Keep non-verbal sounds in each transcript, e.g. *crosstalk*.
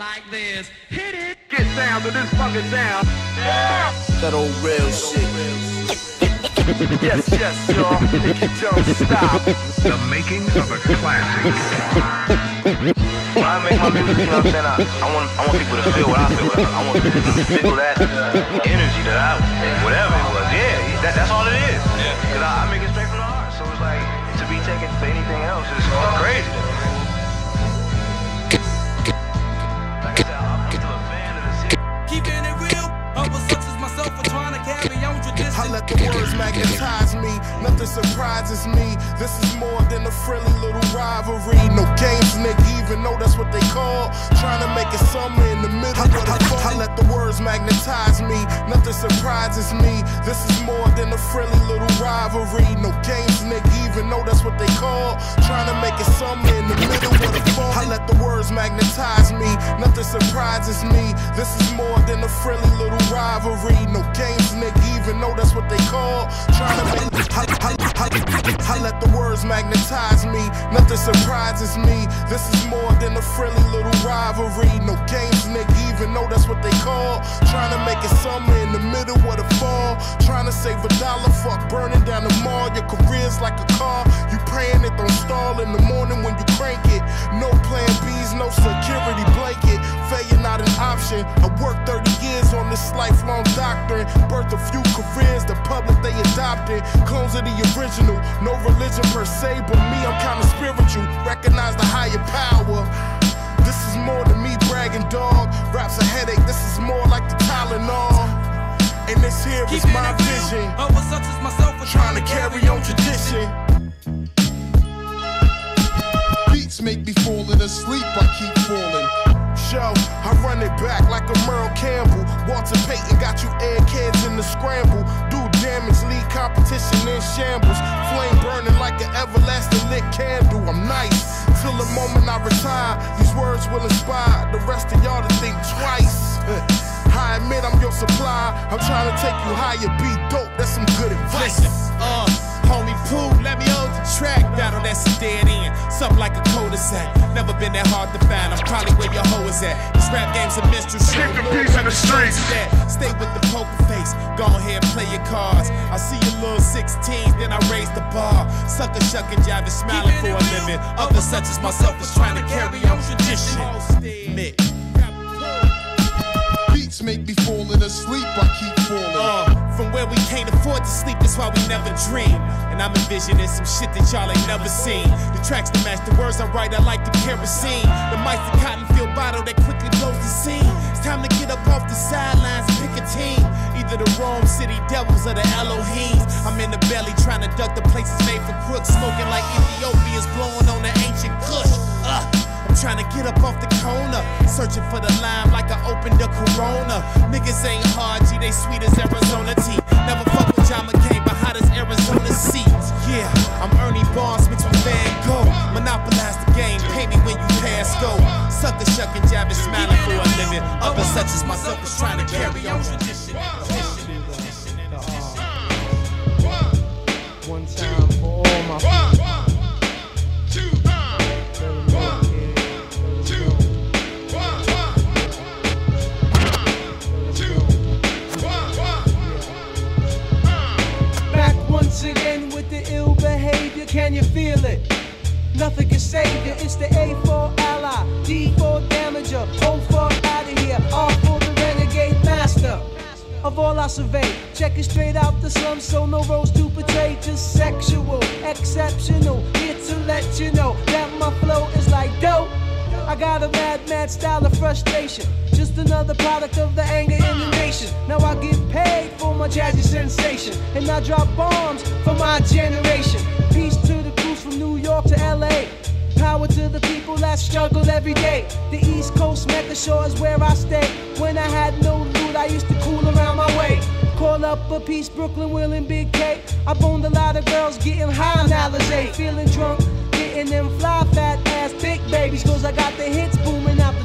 like this. Hit it. Get down to this funky sound. That old real shit. Yes, yes, y'all. If you don't stop. The making of a classic. When I make my music, you know what I'm saying? I, I want I want people to feel what I feel. I want people to feel that energy that I, whatever it was. Yeah, that, that's all it is. Cause I, I make it straight from the heart. So it's like to be taken for anything else is crazy. Trying to tradition. I let the words magnetize me, nothing surprises me. This is more than a friendly little rivalry. No games, nigga, even though that's what they call. Trying to make it somewhere in the middle of the phone. I let the words magnetize me, nothing surprises me. This is more than a friendly little rivalry. No games, nigga, even though that's what they call. Trying to make it somewhere in the middle of the phone. I let the words magnetize me, nothing surprises me. This is more than a friendly little rivalry. No games, nigga, even though that's what they call. Trying to make I, I, I, let the words magnetize me, nothing surprises me. This is more than a friendly little rivalry. No games, nigga, even though that's what they call. Trying to make it somewhere in the middle of the fall. Trying to save a dollar, fuck burning down the mall. Your career's like a car, you praying it don't stall in the morning when you crank it. No plan B's, no security blanket. Failure not an option. I worked 30 years on this lifelong doctrine. Birthed a few careers, the public they adopted. Clones of the original, no religion per se, but me, I'm kinda spiritual. Recognize the higher power. This is more than me bragging, dog. Raps a headache, this is more like the Tylenol. And this here is Keeping my vision. others such as myself Trying to carry on tradition. Beats make me falling asleep, I keep falling. Show. I run it back like a Earl Campbell. Walter Payton got you kids in the scramble. Do damage, lead competition in shambles. Flame burning like an everlasting lit candle. I'm nice till the moment I retire. These words will inspire the rest of y'all to think twice. *laughs* I admit I'm your supply. I'm trying to take you higher. Be dope. That's some good advice. Listen, uh, homie Pooh, let me hold the track. Battle that's a dead end. Something like a cul-de-sac. Never been that hard to find. I'm probably where your hoe is at. This rap game's a minstrel show. Keep the Lord peace in the run streets. that. Stay with the poker face. Go ahead, play your cards. I see your little 16, then I raise the bar. Sucker shucking, jiving, smiling for a living. Others such as myself is trying to carry on tradition. Mick. Make me falling asleep, I keep falling. Uh, from where we can't afford to sleep, that's why we never dream. And I'm envisioning some shit that y'all ain't never seen. The tracks that match the words I write, I like the kerosene. The mice the cotton field bottle that quickly blows the scene. It's time to get up off the sidelines and pick a team. Either the Rome City Devils or the Elohims. I'm in the belly trying to duck the places made for crooks, smoking like Ethiopians blowing on the I'm trying to get up off the corner, searching for the lime like I opened a Corona. Niggas ain't hard, G, they sweet as Arizona tea. Never fuck with John McCain, but hot as Arizona seats. Yeah, I'm Ernie Barnes mixed with Van Gogh. Monopolize the game, pay me when you pass go. Sucker shucking, jabbing, smiling for a living. Others such as myself is trying to carry on tradition. Tradition, tradition, tradition. One time for all my can you feel it? Nothing can save you. It's the A for ally, D for damager, O for out of here, R for the renegade master. Of all I survey, check it straight out the slum, so no roles to portray. Just sexual, exceptional. Here to let you know that my flow is like dope. I got a mad, mad style of frustration. Just another product of the anger in the nation. Now I get paid for my jazzy sensation. And I drop bombs for my generation. Peace from New York to LA. Power to the people that struggle every day. The East Coast Mecca Shore is where I stay. When I had no loot, I used to cool around my way. Call up a piece, Brooklyn, Will, and Big K. I boned a lot of girls getting high on Alizé. Feeling drunk, getting them fly fat ass big babies. Cause I got the hits booming out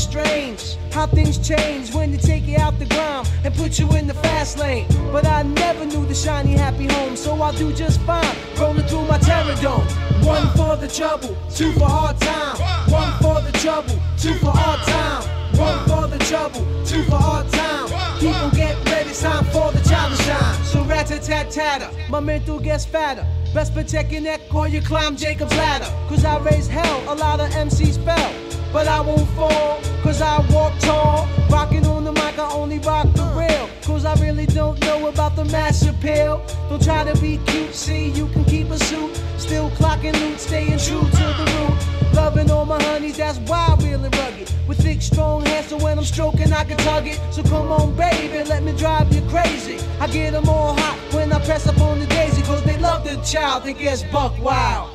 strange how things change when they take you out the ground and put you in the fast lane. But I never knew the shiny, happy home, so I'll do just fine. Rolling through my terror dome. One for the trouble, two for hard time. One for the trouble, two for hard time. One for the trouble, two for hard time. People get ready, it's time for the to shine. So rat tat tat tatter, my mental gets fatter. Best protect your neck or you climb Jacob's ladder. Cause I raise hell, a lot of MCs fell. But I won't fall, cause I walk tall. Rocking on the mic, I only rock the real. Cause I really don't know about the mass appeal. Don't try to be cute, see, you can keep a suit. Still clocking loot, staying true to the root. Loving all my honeys, that's why I really rugged. With thick, strong hands, so when I'm stroking, I can tug it. So come on, baby, let me drive you crazy. I get them all hot when I press up on the daisy, cause they love the child that gets buck wild.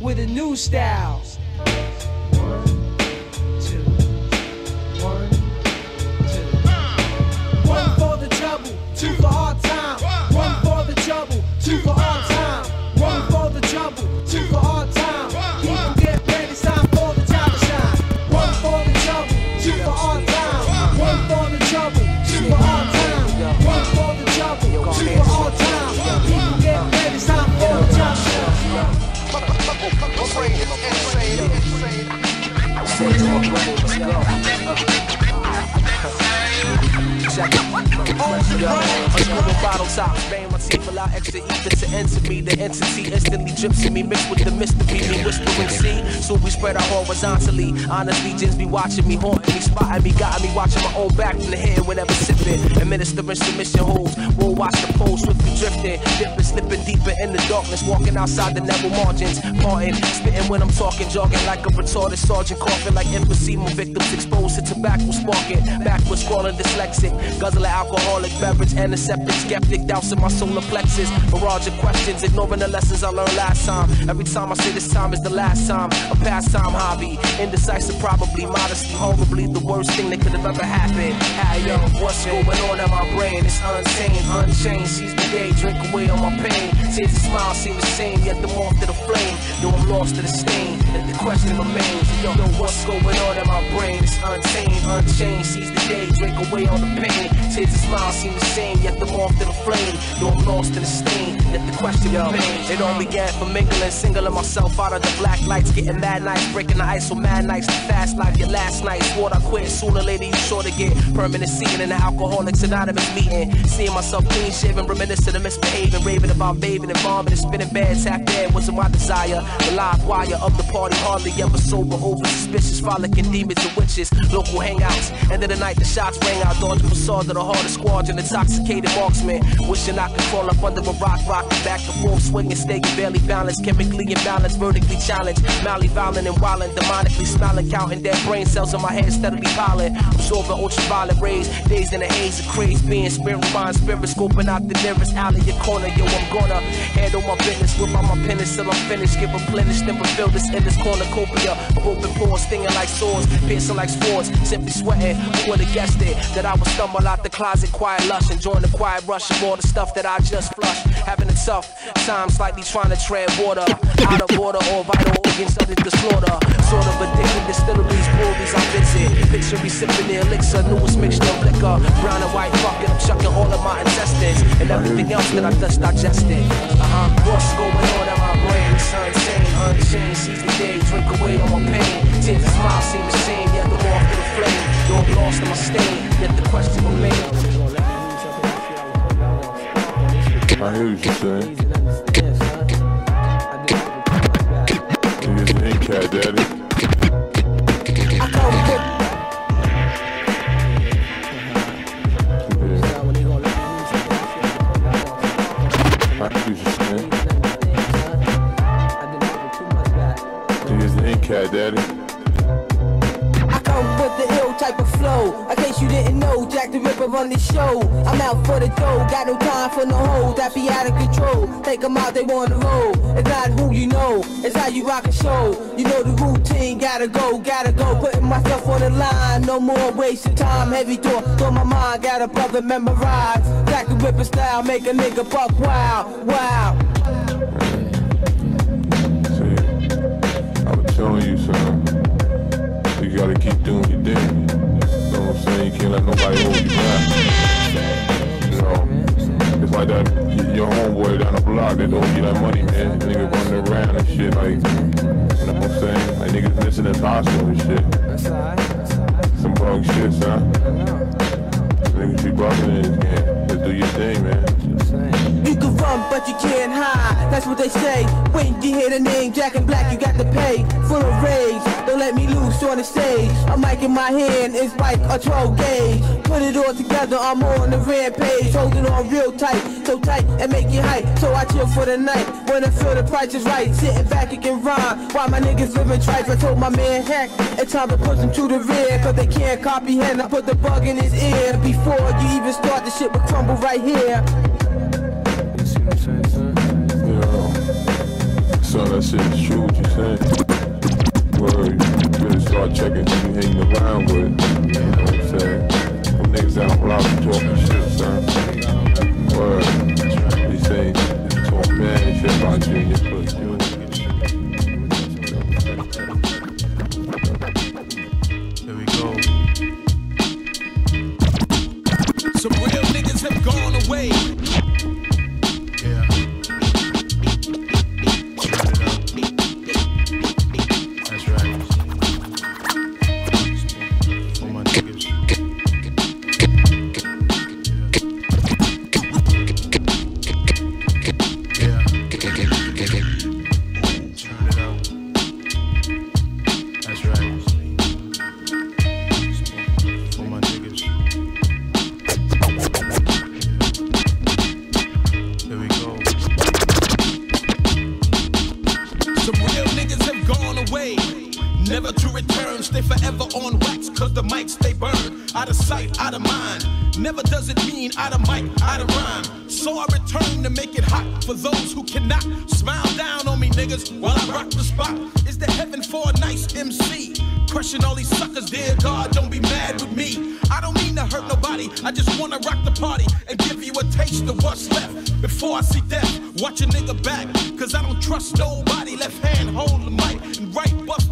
With a new style. Two for hard time. One for the trouble, two for hard time. One for the trouble, two for hard time. People get ready, it's time for the child to shine. One for the trouble, two for hard time. One for the trouble, two for hard time. One for the trouble, two for hard time. People get ready, it's time for the child to shine. *laughs* Running. Unscrewing bottle tops, bang my teeth, allow extra ether to enter me. The entity instantly drips in me, mixed with the mystery. Me whispering, see, so we spread out horizontally. Honestly, just be watching me, haunting me, spotting me, got me watching my own back from the head whenever sipping. Administering submission holds, we'll watch the pole swiftly drifting, dipping, slipping deeper in the darkness, walking outside the narrow margins, parting, spitting when I'm talking, jogging like a retarded sergeant, coughing like emphysema victims exposed to tobacco sparking, backwards scrolling dyslexic, guzzling alcoholic beverage, antiseptic, skeptic, dousing my solar plexus, barrage of questions, ignoring the lessons I learned last time. Every time I say this time is the last time, a pastime hobby, indecisive, probably, modesty, horribly, the worst thing that could have ever happened. Hey yo, what's going on in my brain? It's untamed, unchained, seize the day, drink away all my pain. Tears and smiles seem the same, yet the moth to the flame. Though I'm lost to the stain, and the question remains. Yo, yo, what's going on in my brain? It's untamed, unchained, seize the day, drink away all the pain. Tears and smiles seem the same, yet the moth to the flame. Though I'm lost to the stain, yet the question remains. It all began from mingling, singling myself out of the black lights, getting mad nights, breaking the ice with mad nights. The fast life, your last night, swore I quit. Sooner or later, you sure to get permanent seating in the Alcoholics Anonymous meeting. Seeing myself clean shaven, reminiscing of misbehaving, raving about bathing and bombing and spinning bad, tap dead wasn't my desire. The live wire of the party, hardly ever sober, over suspicious, frolicking demons and witches. Local hangouts, end of the night, the shots rang out, dodging facade of the hardest squadron, intoxicated marksman. Wishing I could crawl up under a rock, rocking back and forth, swinging, staying barely balanced, chemically imbalanced, vertically challenged, mildly violent and wildin', demonically smiling, counting dead brain cells in my head, steadily piling, absorbing ultraviolet rays, days in a haze of craze, being spirit, mind, spirit, scoping out the nearest alley, your corner, yo, I'm gonna handle my business, whip out my penance till I'm finished, get replenished and fulfill this in this cornucopia of open pores, stinging like swords, piercing like swords, simply sweating, who would've guessed it, that I would stumble out the closet, quiet lush, and join the rush of all the stuff that I just flushed, having a tough time, slightly trying to tread water, out of order, all vital organs under the slaughter, sort of addicted distilleries, breweries I visit, me sipping the elixir, newest mixture of liquor, brown and white fucking, I'm chucking all of my intestines, and everything else that I just digested, uh-huh, what's going on in my brain, it's unchained, unchained, seize the day, drink away all my pain, tears and smiles seem the same, yet the to the flame, I'm lost in my stain, yet the question remains. I hear what you're saying. Niggas ain't cat daddy. Cat daddy. The type of flow. In case you didn't know, Jack the Ripper run this show. I'm out for the dough, got no time for no hoes that be out of control. Take them out, they wanna roll. It's not who you know, it's how you rock a show. You know the routine, gotta go, gotta go. Putting myself on the line, no more wasting time. Heavy thought, on my mind, got a brother memorized. Jack the Ripper style, make a nigga buck wild, wow. See, I was telling you, son. You gotta keep doing your thing. Don't saying? You can't let nobody hold you back. You know, it's like that. Your homeboy down the block that owes you that money, man. Nigga running around and shit, like, you know what I'm saying? Like niggas missing in hospital and shit. That's alright. That's alright. Some bug shit, son. Niggas be bugging in this game. Just do your thing, man. But you can't hide. That's what they say. When you hear the name Jack and Black, you got to pay. Full of rage, don't let me loose on the stage. A mic in my hand is like a 12 gauge. Put it all together, I'm on the rampage. Holding on real tight, so tight and make it hype. So I chill for the night. When I feel the price is right, sitting back and can rhyme. While my niggas living tripe, I told my man, heck, it's time to push him to the rear. Cause they can't copy. comprehend. I put the bug in his ear. Before you even start, the shit will crumble right here. That shit is true what you saying. Word, you better start checking who you hanging around with. You know what I'm saying? Them niggas out block talking shit, son. Word. They say talk mad shit about you Out of sight, out of mind. Never does it mean out of mic, out of rhyme. So I return to make it hot for those who cannot. Smile down on me, niggas, while I rock the spot. Is the heaven for a nice MC? Crushing all these suckers, dear God, don't be mad with me. I don't mean to hurt nobody, I just wanna rock the party and give you a taste of what's left. Before I see death, watch a nigga back, cause I don't trust nobody. Left hand hold the mic and right bust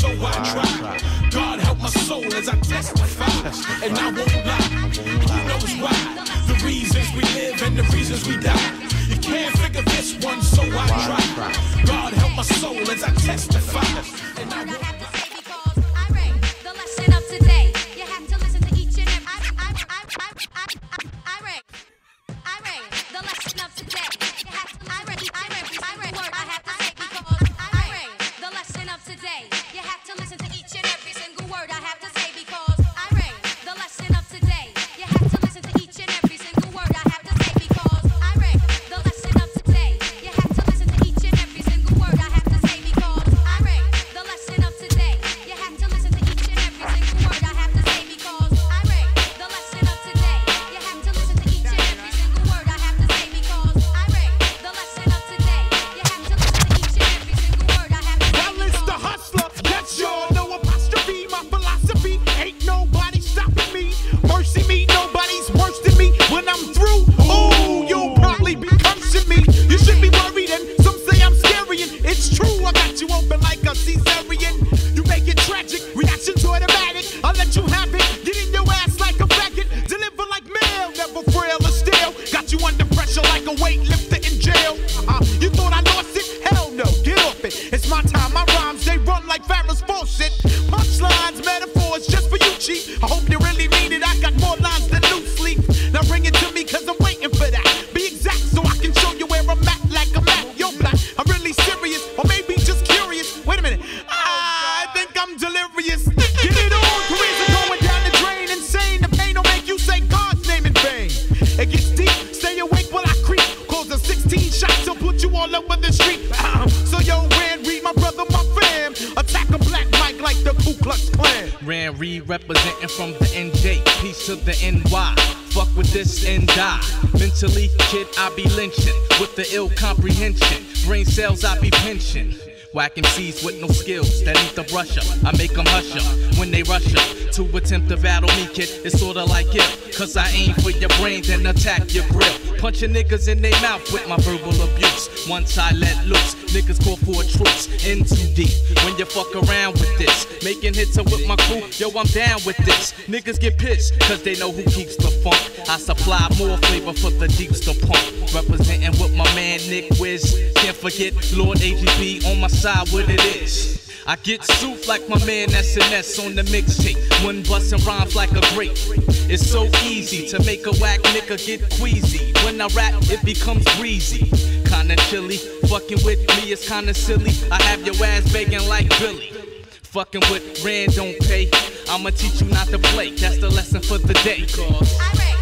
so I try. God help my soul as I testify. And I won't lie. Who knows why? The reasons we live and the reasons we die. You can't figure this one, so I try. I make them hush up when they rush up to attempt to battle me, kid. It's sorta like ill. Cause I aim for your brain, then attack your grill. Punching niggas in their mouth with my verbal abuse. Once I let loose, niggas call for a truce. In too deep when you fuck around with this. Making hits with my crew, yo, I'm down with this. Niggas get pissed, cause they know who keeps the funk. I supply more flavor for the deeps to pump. Representing with my man Nick Wiz. Can't forget Lord AGB on my side, what it is. I get soup like my man SNS on the mixtape. One bustin' rhymes like a grape. It's so easy to make a whack nigga get queasy. When I rap, it becomes breezy. Kinda chilly, fucking with me is kinda silly. I have your ass begging like Billy. Fucking with Rand don't pay. I'ma teach you not to play. That's the lesson for the day. Cause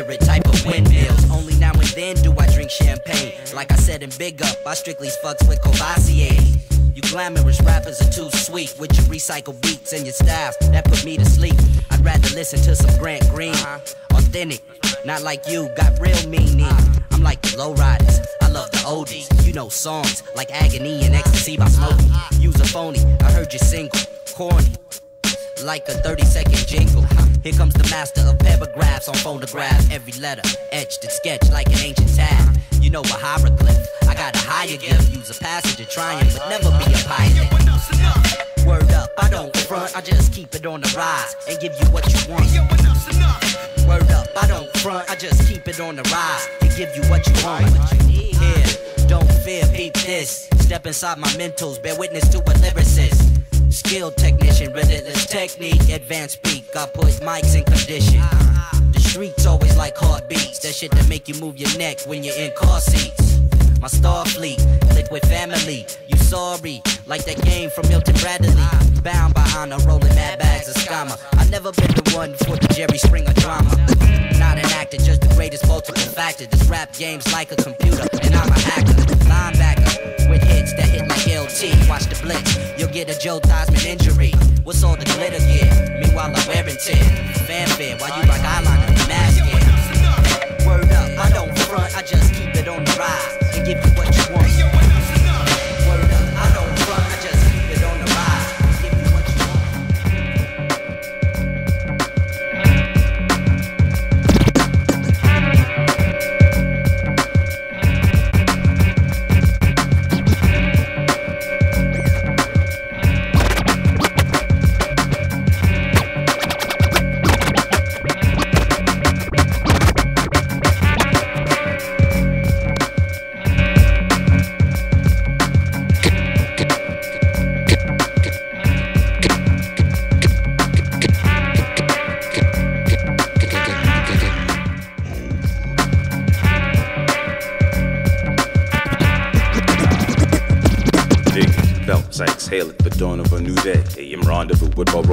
Favorite type of windmills. Only now and then do I drink champagne. Like I said in Big Up, I strictly fucks with Courvoisier. You glamorous rappers are too sweet with your recycled beats and your styles that put me to sleep. I'd rather listen to some Grant Green, uh-huh. authentic, not like you, got real meaning. Uh-huh. I'm like the lowriders, I love the oldies. You know songs like Agony and Ecstasy by Smokey. Uh-huh. Use a phony, I heard you single, corny, like a 30 second jingle. Here comes the master of paragraphs on phonograph. Every letter etched and sketched like an ancient tab. You know a hieroglyph. I got a higher gift. Use a passage of trying, but never be a pilot. Word up, I don't front, I just keep it on the rise and give you what you want. Word up, I don't front, I just keep it on the rise and give you what you want. Here, don't fear, peep this. Step inside my mentals, bear witness to a lyricist. Skilled technician, relentless technique, advanced peak. I put mics in condition. The streets always like heartbeats. That shit that make you move your neck when you're in car seats. My star fleet, liquid family. You sorry, like that game from Milton Bradley. Bound by honor, rolling mad bags of scammer. I never been the one for the Jerry Springer drama. Not an actor, just the greatest multiple factor. This rap game's like a computer, and I'm a hacker. Linebacker with LT. Watch the blitz, you'll get a Joe Theismann injury. What's all the glitter gear? Meanwhile, I'm wearing tear. Fanfare, while you like eyeliner mask Word up, I don't front, I just keep it on the rise and give you what you want.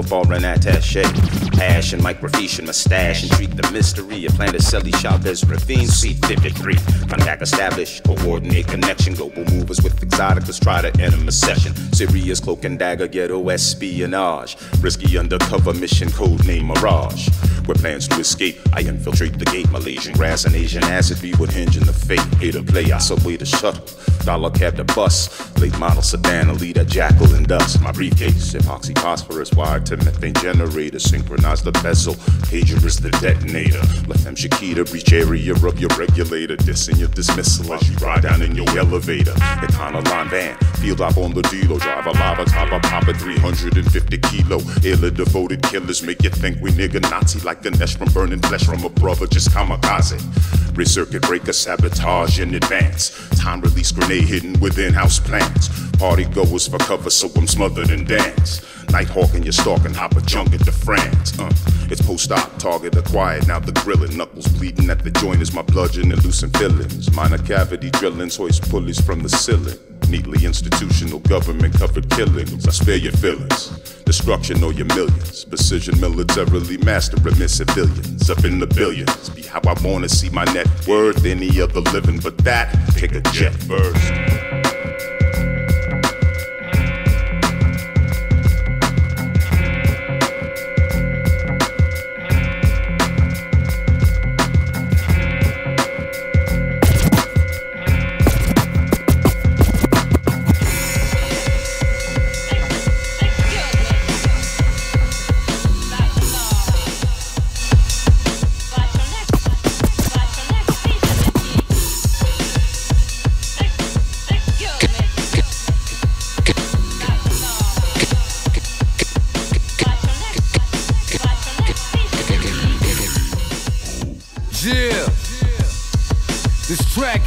Foreign attache. Passion, microfiche, mustache, intrigue the mystery. A plan to Sally Chavez Ravine, seat 53. Contact established, coordinate connection. Global movers with exoticas try to enter a session. Serious cloak and dagger, ghetto espionage. Risky undercover mission, code name Mirage. with plans to escape. I infiltrate the gate, Malaysian grass and Asian acid be what hinge in the fate. To play, I subway the shuttle, dollar cab the bus, late model sedan, a lead a jackal and dust. My briefcase, epoxy phosphorus wired to methane generator, synchronize the bezel, pager is the detonator. Let them Shakita reach area of your regulator, dissing your dismissal as you ride down in your elevator. Econoline van, field up on the dealer, drive a lava top, a pop at 350 kilo. Illa devoted killers make you think we nigga Nazi like Ganesh from burning flesh from a brother, just kamikaze. Recircuit breaker sabotage in advance. Time release grenade hidden within house plans. Party goers for cover, so I'm smothered and dance. Night hawking, you're stalking, hop a junk into France. Uh, it's post op, target acquired, now the grilling. Knuckles bleeding at the joint is my bludgeon and loosen fillings. Minor cavity drillings, hoist pulleys from the ceiling. Neatly institutional government covered killings. I spare your feelings. Destruction or your millions. Precision militarily master amid civilians. Up in the billions. Be how I wanna see my net worth. Any other living but that. Take a jet first.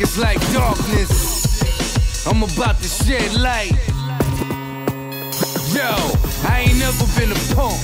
Track is like darkness. I'm about to shed light. Yo, I ain't never been a punk.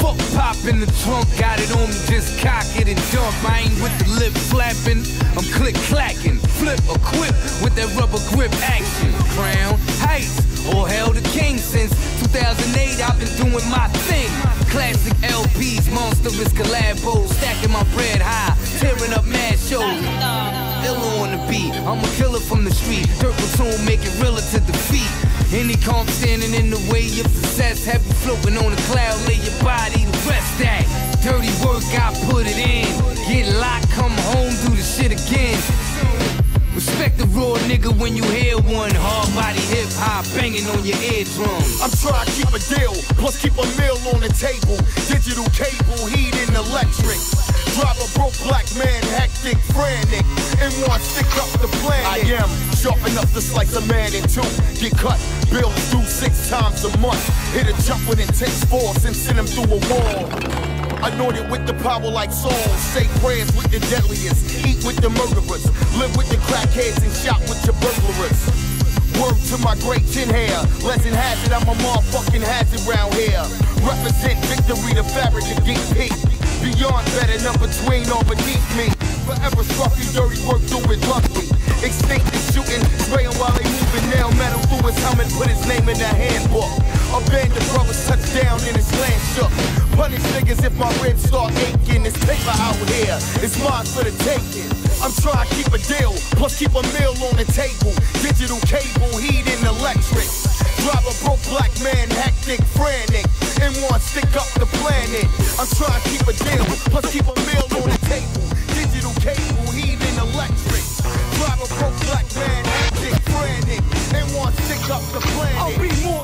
Fuck pop in the trunk, got it on me, just cock it and dump. I ain't with the lip flapping, I'm click clacking. Flip quip with that rubber grip action. Crown heights, or hell the king since 2008. I've been doing my thing. Classic LPs, monstrous collabos, stacking my bread high, tearing up mad shows. Illa on the beat, I'm a killer from the street. Dirt platoon, make it realer to defeat. Any comp standing in the way of success, you floating on a cloud, lay your body to rest that. Dirty work, I put it in. Get locked, come home, do the shit again. Respect the raw nigga when you hear one hard body hip hop banging on your eardrum. I'm trying to keep a deal, plus keep a meal on the table. Digital cable, heat and electric. Drive a broke black man, hectic, frantic, and want to stick up the planet. I am sharp enough to slice a man in two. Get cut, bills due six times a month. Hit a jump with intense force and send him through a wall. Anointed with the power like Saul. Say prayers with the deadliest. Eat with the murderers. Live with the crackheads and shop with your burglars. Word to my great chin hair. Lesson has it, I'm a motherfucking hazard round here. Represent victory, the fabric of peak. Beyond better, not between or beneath me. Forever scruffy, dirty work, do it luckily. Extinct is shooting, spraying while they moving. Nail metal his helmet, put his name in the handbook. Abandoned brothers touch down in his land shook. Punish niggas if my ribs start aching. This paper out here, it's mine for the taking. I'm trying to keep a deal, plus keep a meal on the table. Digital cable, heat and electric. Drive a broke black man, hectic, frantic, and want to stick up the planet. I'm trying to keep a deal, plus keep a meal on the table. Digital cable, heat and electric. Drive a broke black man, hectic, frantic, and want to stick up the planet. I'll be more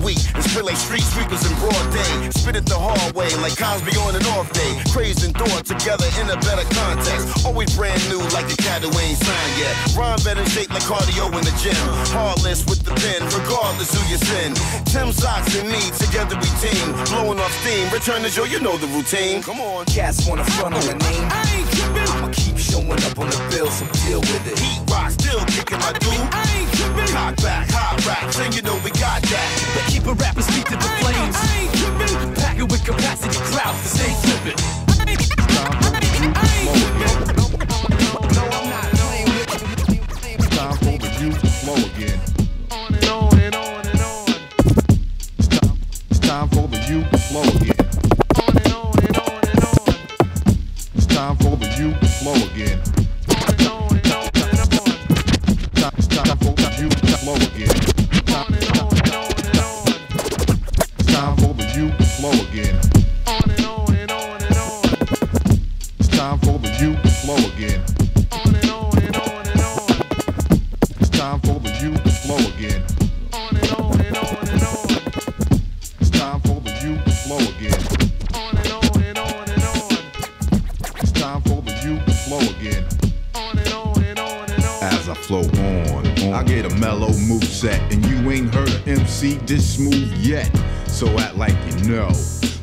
the and spill like street sweepers in broad day. Spit it the hallway like Cosby on an off day. Crazed and thought together in a better context. Always brand new like the cat who ain't signed yet. Rhyme better shaped like cardio in the gym. Heartless with the pen, regardless who you send. Tim Socks and me, together we team. Blowing off steam, return to show, you know the routine. Come on. Cats wanna front on the name. I ain't tripping. I'ma keep showing up on the bill, so deal with it. Heat rock, still kicking my dude. I ain't tripping. Cock back, hot racks, and you know we got that. But keep a rapper speak to the flames. I ain't tripping. Pack it with capacity, crowds to stay flipping. It's time for the youth to flow again. On and on and on and on. It's time for the youth to flow again. Flow again. This smooth yet. So act like you know.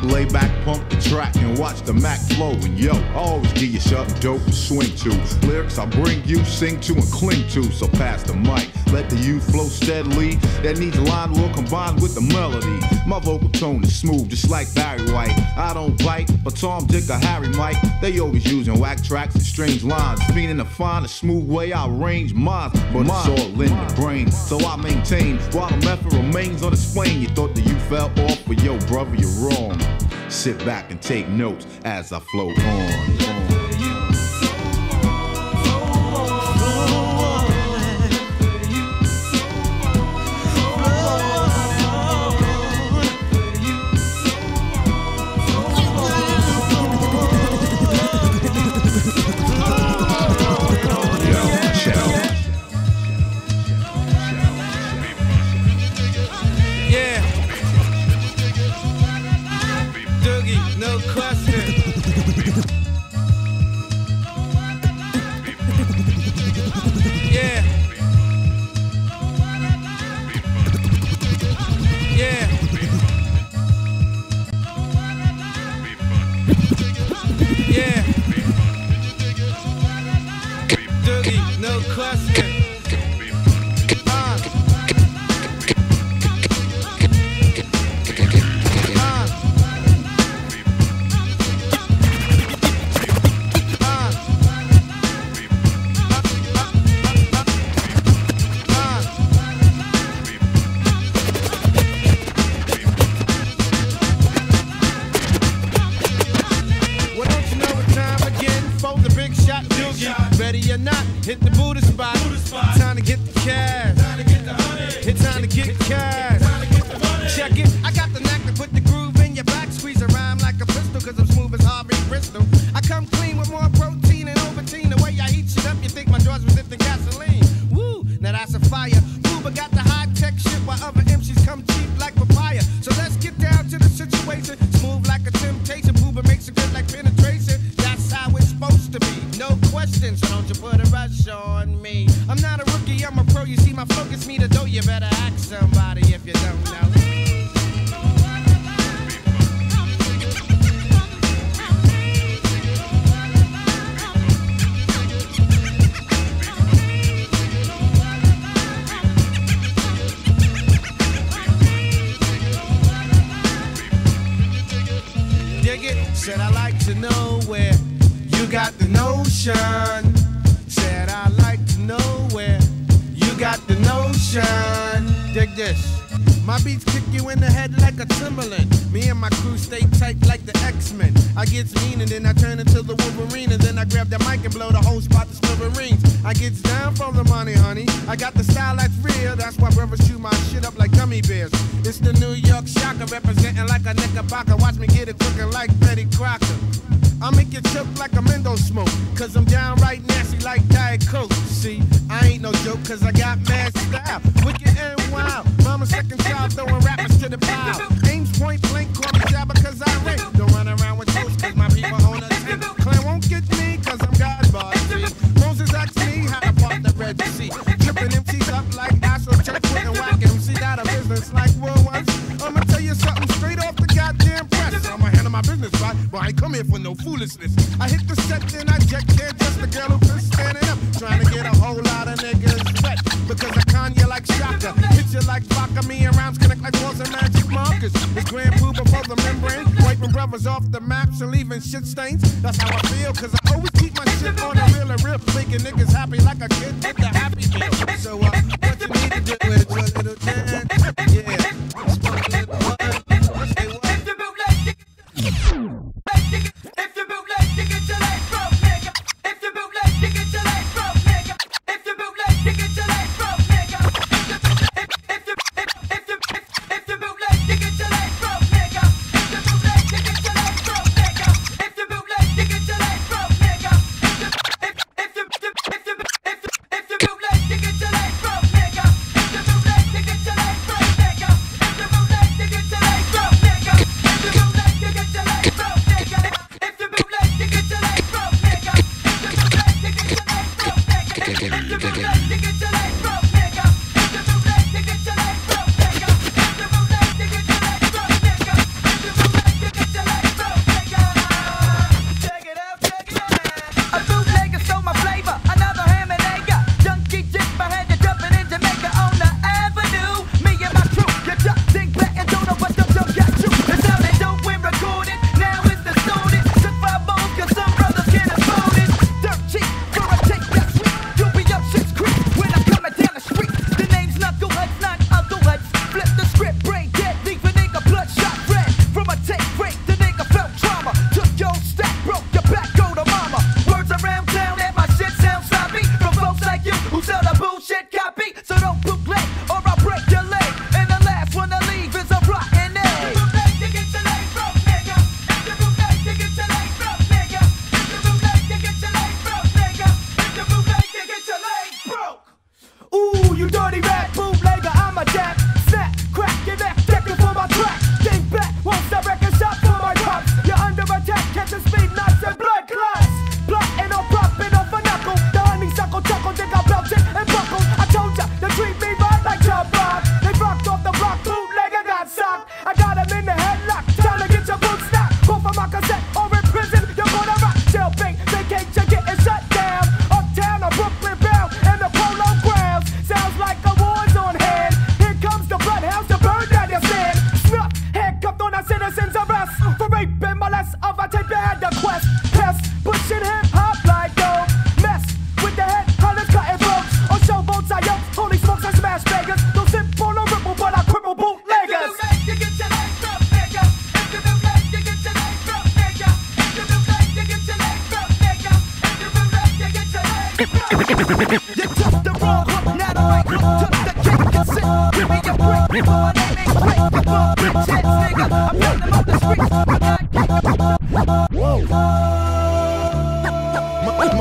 Lay back, pump the track, and watch the Mac flow. And yo, always give you something dope to swing to. Lyrics I bring you, sing to, and cling to. So pass the mic, let the youth flow steadily. That needs a line will combine with the melody. My vocal tone is smooth, just like Barry White. I don't bite, but Tom, Dick, or Harry Mike, they always using whack tracks and strange lines. Meaning to find a smooth way I arrange mine, but it's all in the brain. So I maintain while the method remains unexplained. You thought that you fell off, but yo, brother, you're wrong. Sit back and take notes as I flow on. Big shot doogie? Ready or not, hit the Buddha spot. Time to get the cash. foolishness. I hit the set, then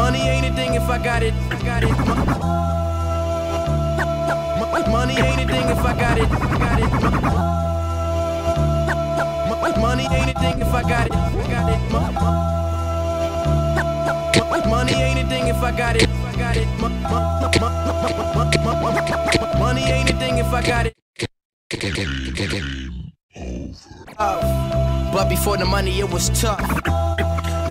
Money ain't a thing if I got it. Got it. Money ain't a thing if I got it. Got it. Money ain't a thing if I got it. Got it. Money ain't thing if I got it. I got it. Money ain't a thing if I got it. But before the money, it was tough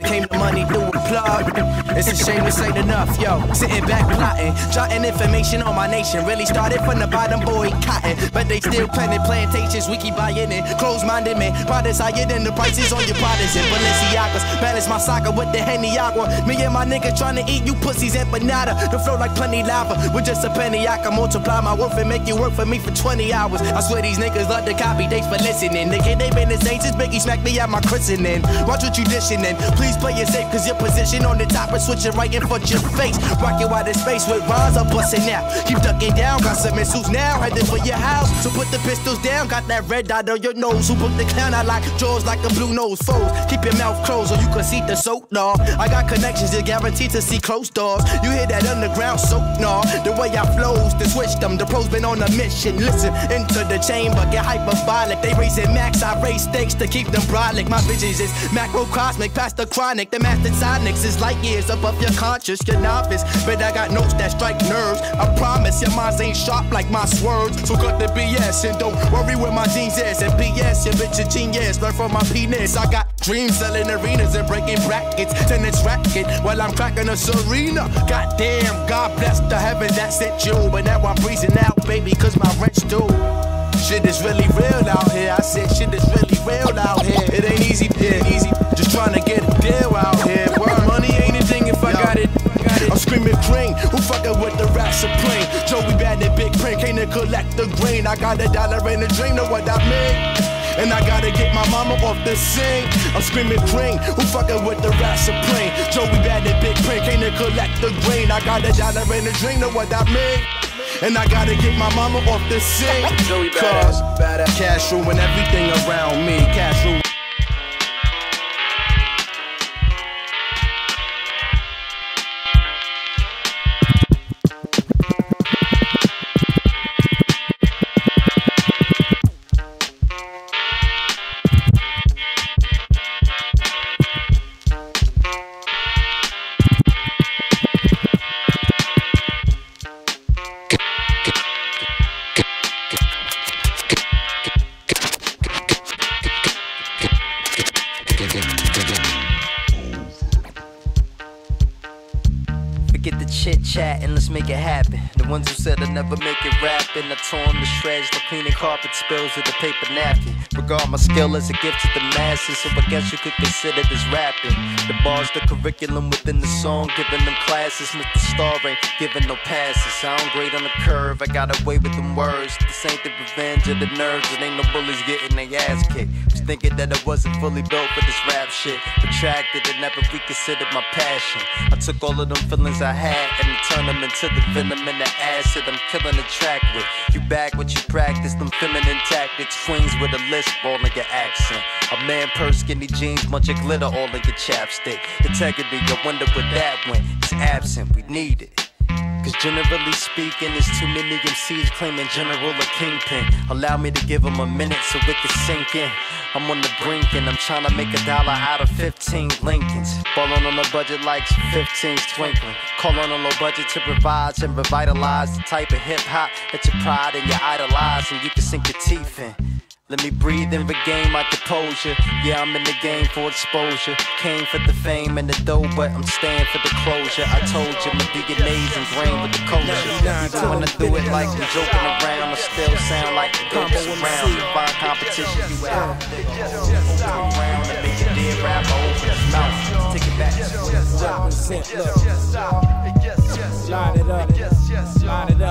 came to money through a plug. It's a shame this ain't enough, yo. Sitting back plotting, jotting information on my nation. Really started from the bottom, boy, cotton. But they still planting plantations, we keep buying it. close minded man. products higher than the prices on your products. And Balenciagas, balance my soccer with the Henny Agua. Me and my nigga trying to eat you pussies empanada. The flow like plenty lava, with just a penny, I can multiply my worth and make you work for me for 20 hours. I swear these niggas love to copy, thanks for listening. Nigga, they been the saints since Biggie smacked me at my christening. Watch what you dishing in, please play it safe, cause your position on the top is switching right in front of your face. Rocking wide in space with rhymes, I'm busting now. Keep ducking down, got some suits now, heading for your house. So put the pistols down, got that red dot on your nose. Who put the clown out like jaws like a blue nose foes? Keep your mouth closed or you can see the soap, nah. I got connections, you're guaranteed to see closed doors. You hear that underground soap, nah. The way I flows, to switch them. The pros been on a mission. Listen, into the chamber, get hyperbolic. They raising max, I raise stakes to keep them broad. Like my visions is macrocosmic, past the chronic. The master sonics is light years above your conscious, your novice. But I got notes that strike nerves. I promise your minds ain't sharp like my swerves. So cut the BS and don't worry where my jeans is. And BS, your bitch a genius. Learn from my penis. I got dreams selling arenas and breaking brackets. Tennis racket while I'm cracking a serena. Goddamn, God bless the heaven that sent you. But now I'm freezing out, baby, cause my rent's due. Shit is really real out here. I said shit is really real out here. It ain't easy, ain't easy. Just trying to get a deal out here. Word money ain't a thing if I got it. I'm screaming green, who fucking with the rap supreme? Joey bad and big print, can't collect the green. I got a dollar and a dream, know what I mean? And I gotta get my mama off the scene. I'm screaming green, who fucking with the rap supreme? Joey bad and big print, can't collect the green. I got a dollar and a dream, know what I mean? And I gotta get my mama off the scene. Joey Cause cash ruin everything around me. Cash ruin. Ones who said I'd never make it rapping, I tore 'em to shreds, the cleaning carpet spills with a paper napkin. Regard my skill as a gift to the masses, so I guess you could consider this rapping. The bars, the curriculum within the song, giving them classes. Mr. Star ain't giving no passes. I don't grade on the curve, I got away with them words. This ain't the revenge of the nerds, it ain't no bullies getting their ass kicked. Was thinking that I wasn't fully built for this rap shit. Retracted and never reconsidered my passion. I took all of them feelings I had and turned them into the venom and the acid I'm killing the track with. You back what you practice, them feminine tactics. Queens with a lisp all in your accent. A man purse, skinny jeans, bunch of glitter all in your chapstick. Integrity, I wonder where that went. It's absent, we need it. Cause generally speaking, there's too many MCs claiming general or kingpin. Allow me to give them a minute so it can sink in. I'm on the brink and I'm trying to make a dollar out of 15 Lincolns. Ballin' on a budget like 15's twinkling. Calling on low budget to provide and revitalize the type of hip hop that you pride and you idolize and you can sink your teeth in. Let me breathe and regain my composure. Yeah, I'm in the game for exposure. Came for the fame and the dough, but I'm staying for the closure. I told you my DNA's ingrained with the culture. Even when I do it like I'm joking around, I still sound like the dopest around. Find competition, you out. Open around and make a dead rapper open his mouth. Take it back. Represent, look. Line it up. Line it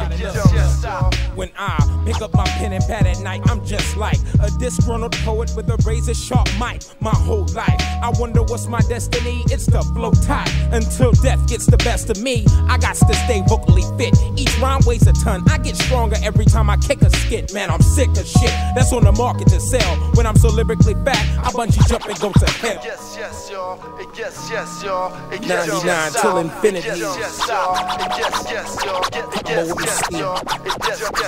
up. When I pick up my pen and pad at night, I'm just like a disgruntled poet with a razor sharp mic. My whole life, I wonder what's my destiny. It's to flow tight until death gets the best of me. I got to stay vocally fit. Each rhyme weighs a ton. I get stronger every time I kick a skit. Man, I'm sick of shit. That's on the market to sell. When I'm so lyrically fat, I bungee jump and go to hell. Yes, yes, y'all. Yes, yes, y'all. 99 till infinity. Yes, yes, y'all. Yes, yes, y'all. Yes, yes, y'all. Yes, yes, y'all.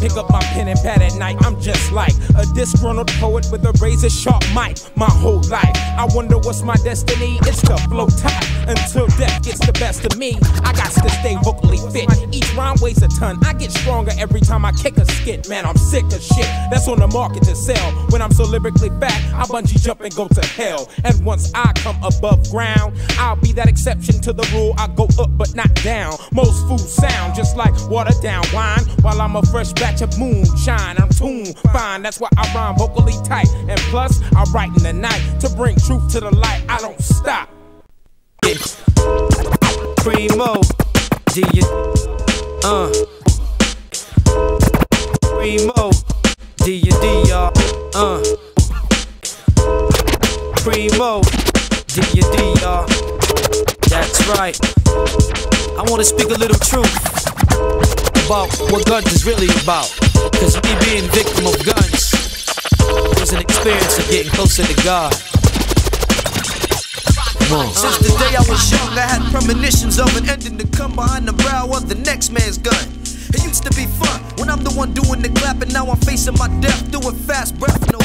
pick up my pen and pad at night. I'm just like a disgruntled poet with a razor sharp mic. My whole life, I wonder what's my destiny. It's to flow tight until death gets the best of me. I got to stay vocally fit. Each rhyme weighs a ton. I get stronger every time I kick a skit. Man, I'm sick of shit. That's on the market to sell. When I'm so lyrically fat, I bungee jump and go to hell. And once I come above ground, I'll be that exception to the rule. I go up but not down. Most fools sound just like watered down wine. While I'm a fresh batch of moonshine, I'm tuned fine. That's why I rhyme vocally tight. And plus, I write in the night to bring truth to the light. I don't stop. Primo, do you? Uh. Primo, do you, D, y'all? Uh. Primo, do you, D, y'all? That's right. I wanna speak a little truth about what guns is really about. Cause me being victim of guns was an experience of getting closer to God. Since the day I was young, I had premonitions of an ending to come behind the brow of the next man's gun. It used to be fun when I'm the one doing the clapping. Now I'm facing my death, doing fast breath, no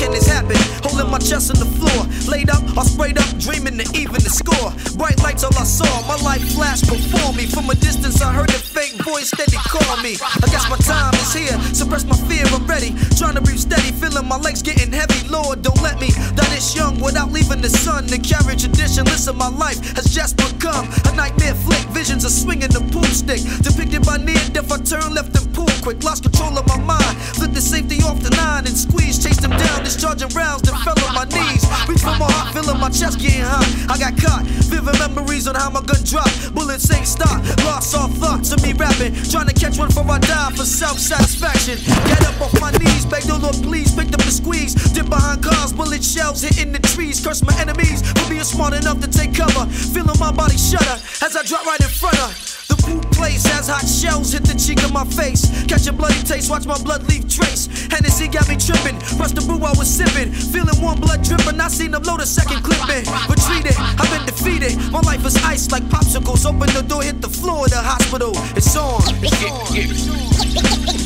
can this happen? Holding my chest on the floor, laid up, all sprayed up, dreaming to even the score. Bright lights, all I saw, my life flashed before me. From a distance, I heard a faint voice steady call me. I guess my time is here, suppress my fear, I'm ready. Trying to breathe steady, feeling my legs getting heavy. Lord, don't let me die this young without leaving the sun. The carry tradition, listen, my life has just become a nightmare flick. Visions of swinging the pool stick, depicted by near death. I turn left and pulled quick, lost control of my mind. Flipped the safety off the nine and squeezed, chased him down, discharging rounds, then fell on my knees. Reach for my heart, feeling my chest getting hot. I got caught, vivid memories on how my gun dropped. Bullets ain't stop, lost all thoughts of me rapping. Trying to catch one before I die for self satisfaction. Get up off my knees, beg the Lord, please, picked up the squeeze. Dip behind cars, bullet shells hitting the trees. Curse my enemies for being smart enough to take cover. Feeling my body shudder as I drop right in front of. Boot place as hot shells hit the cheek of my face. Catch a bloody taste, watch my blood leave trace. Hennessy got me tripping, press the brew I was sipping. Feeling warm blood dripping, I seen them load a second clipping. Retreated, I've been defeated. My life is ice like popsicles. Open the door, hit the floor of the hospital. It's on. Get, get,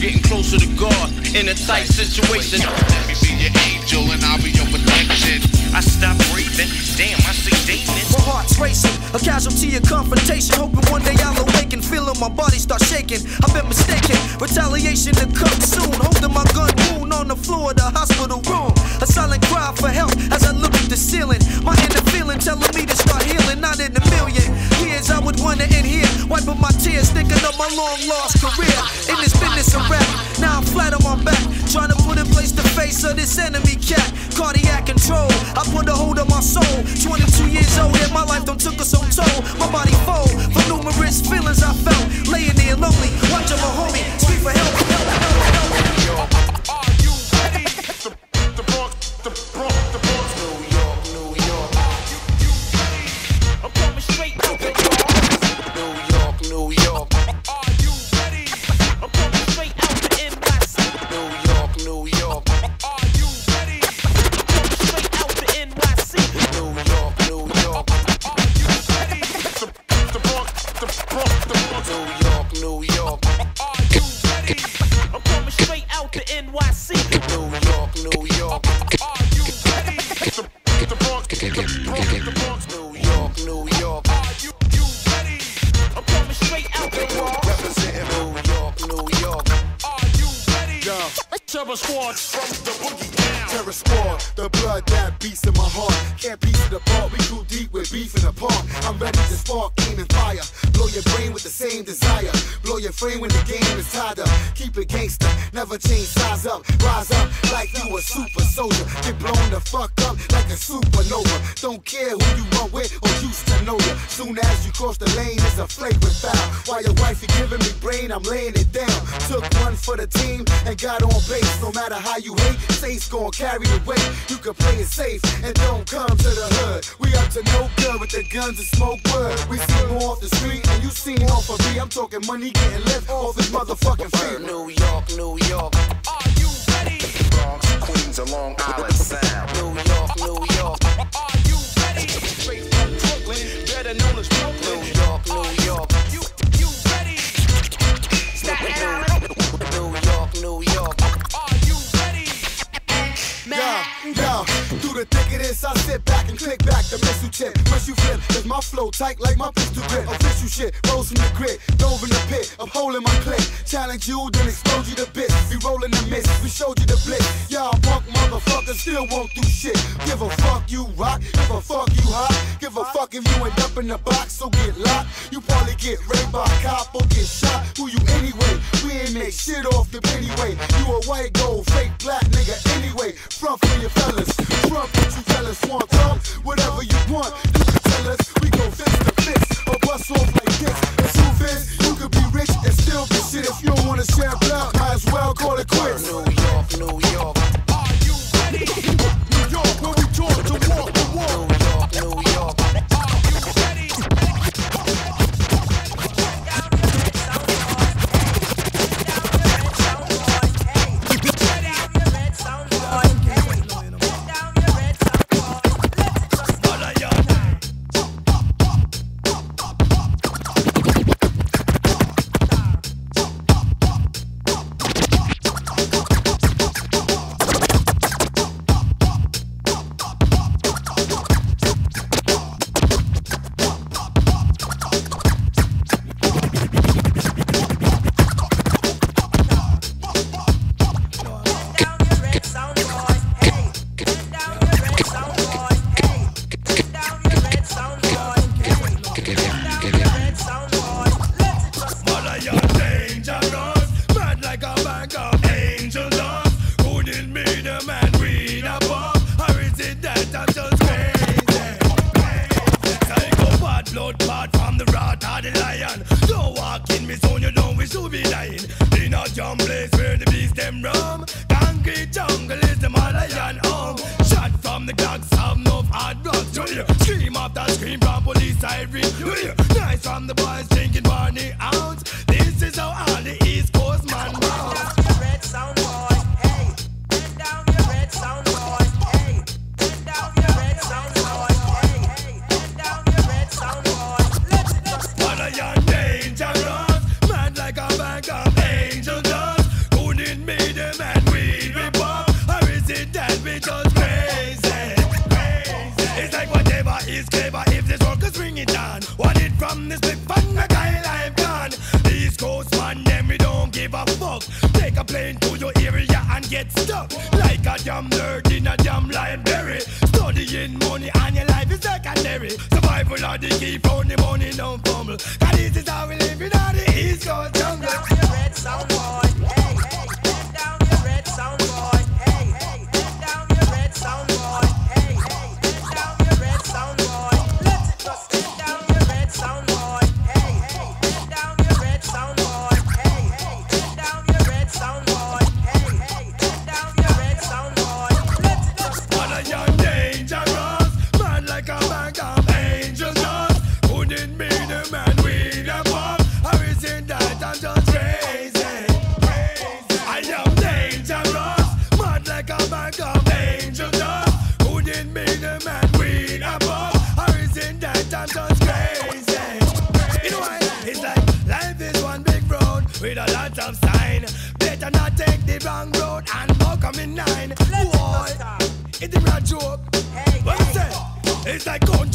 getting closer to God in a tight situation. Let me be your angel and I'll be your protection. I stop breathing, damn, I see demons. My heart's racing, a casualty of confrontation. Hoping one day I'll my body start shaking. I've been mistaken, retaliation to come soon. Holding my gun wound on the floor of the hospital room. A silent cry for help as I look at the ceiling. My inner feeling telling me to start healing. Not in a million years I would wanna end here, wiping my tears, thinking of my long lost career. In this business of rap, now I'm flat on my back, trying to put in place the face of this enemy cat. Cardiac control, I put a hold on my soul. 22 years old, and my life don't took a so toll. My body fold for numerous feelings I felt, laying there lonely, watching my homie scream for help, New Gangster, never change size up. Rise up like you a super soldier. Get blown the fuck up like a supernova. Don't care who you run with or used to know you. Soon as you cross the lane, it's a flagrant foul. While your wife is giving me brain, I'm laying it down. Took one for the team and got on base. No matter how you hate, Saints gon' carry the weight. You can play it safe and don't come to the hood. We up to no good with the guns and smoke wood. We see more off the street and you seen off of me. I'm talking money getting left off his motherfucking feet. New York, New York. Are you ready? Bronx, Queens, and Long Island Sound. New York, New York. Are you ready? Straight from Brooklyn, better known as Brooklyn. New York, New York. You, you ready? Staten Island. New York, New York. The thick of this, I sit back and click back the missile tip. Once you flip, cause my flow tight like my pistol grip. Official shit, rose from the grit, dove in the pit, upholding my clip. Challenge you, then explode you to bits. We rolling the mist, we showed you the blitz. Y'all punk motherfuckers still won't do shit. Give a fuck you rock, give a fuck you hot. Give a fuck if you end up in the box, so get locked. You probably get raped by a cop or get shot. Who you anyway? We ain't make shit off the anyway. You a white gold, fake black nigga anyway. Front for your fellas, front what you fellas want. Talk whatever you want. You can tell us, we go fist to fist or bust off like this. The truth is, you could be rich and still be shit. If you don't wanna share blood, might as well call it quits. New York, New York. New York, *laughs* is clever if this workers bring it on. Want it from this big fun, the guy life gone. East Coast man, them we don't give a fuck. Take a plane to your area and get stuck. Like a damn nerd in a damn library. Studying money and your life is secondary. Survival of the key, found the money, don't fumble. Cause this is how we live in all the East Coast jungle. Malayan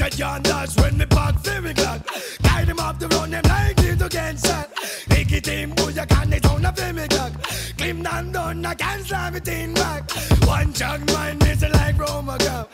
like hundred yard dash when me park fearing clock. Guide them off the run, them. Make it in, boy, you can't they sound a fearing clock. Clean down done, I can't slam it in back. One jug mine is like Roma cup.